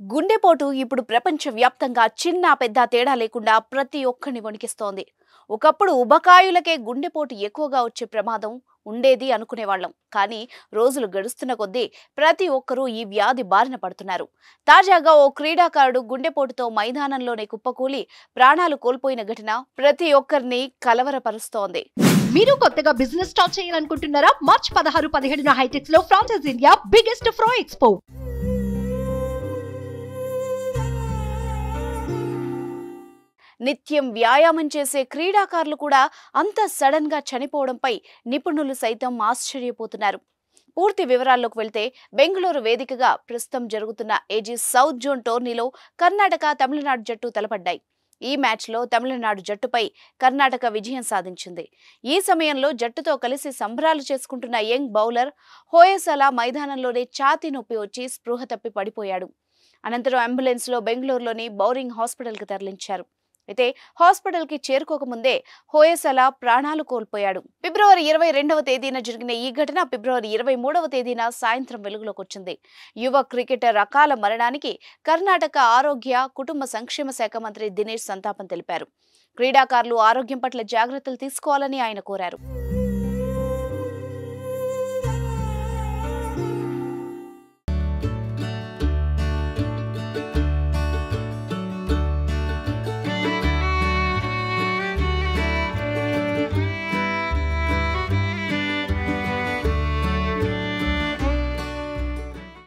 గుండెపోటు ఇప్పుడు ప్రపంచవ్యాప్తంగా చిన్న పెద్ద తేడా లేకుండా ప్రతి ఒక్కరిని వణికిస్తోంది. ఒకప్పుడు ఉబకాయులకే గుండెపోటు ఎక్కువగా వచ్చే ప్రమాదం ఉండేది అనుకునేవాళ్ళం. కానీ రోజులు గడుస్తున్న కొద్దీ ప్రతి ఒక్కరూ ఈ వ్యాధి బారిన పడుతున్నారు. తాజాగా ఓ క్రీడాకారుడు గుండెపోటుతో మైదానంలోనే కుప్పకూలి ప్రాణాలు కోల్పోయిన ఘటన ప్రతి ఒక్కరిని కలవరపరుస్తోంది. మీరు కొత్తగా బిజినెస్ స్టార్ట్ చేయాలనుకుంటున్నారా? మార్చ్ పదహారు పదిహేడున హైటెక్స్లో franchise India biggest franchise expo. నిత్యం వ్యాయామం చేసే క్రీడాకారులు కూడా అంత సడన్గా చనిపోవడంపై నిపుణులు సైతం ఆశ్చర్యపోతున్నారు. పూర్తి వివరాల్లోకి వెళ్తే బెంగళూరు వేదికగా ప్రస్తుతం జరుగుతున్న ఏజీ సౌత్ జోన్ టోర్నీలో కర్ణాటక తమిళనాడు జట్టు తలపడ్డాయి. ఈ మ్యాచ్లో తమిళనాడు జట్టుపై కర్ణాటక విజయం సాధించింది. ఈ సమయంలో జట్టుతో కలిసి సంబరాలు చేసుకుంటున్న యంగ్ బౌలర్ హోయసలా మైదానంలోనే ఛాతీ నొప్పి వచ్చి స్పృహ తప్పి పడిపోయాడు. అనంతరం అంబులెన్స్లో బెంగళూరులోని బౌరింగ్ హాస్పిటల్కి తరలించారు. అయితే హాస్పిటల్కి చేరుకోకముందే హోయసల ప్రాణాలు కోల్పోయాడు. ఫిబ్రవరి ఇరవై రెండవ తేదీన జరిగిన ఈ ఘటన ఫిబ్రవరి ఇరవై మూడవ తేదీన సాయంత్రం వెలుగులోకి వచ్చింది యువ క్రికెటర్ అకాల మరణానికి కర్ణాటక ఆరోగ్య కుటుంబ సంక్షేమ శాఖ మంత్రి దినేష్ సంతాపం తెలిపారు. క్రీడాకారులు ఆరోగ్యం పట్ల జాగ్రత్తలు తీసుకోవాలని ఆయన కోరారు.